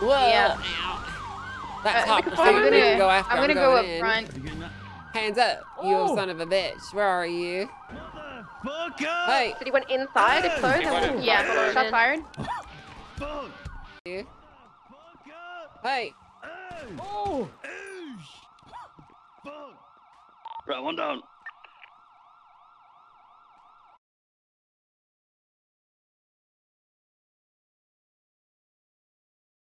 Whoa. Yeah. Ow. That's Uh, I'm gonna, go after. I'm gonna go going up in. front. Hands up, you Oh. son of a bitch. Where are you? Motherfucker! Hey, Did he went inside? If so, Hey, then Yeah, follow him fired. Fuck! you. Hey, Oh. Right, one down.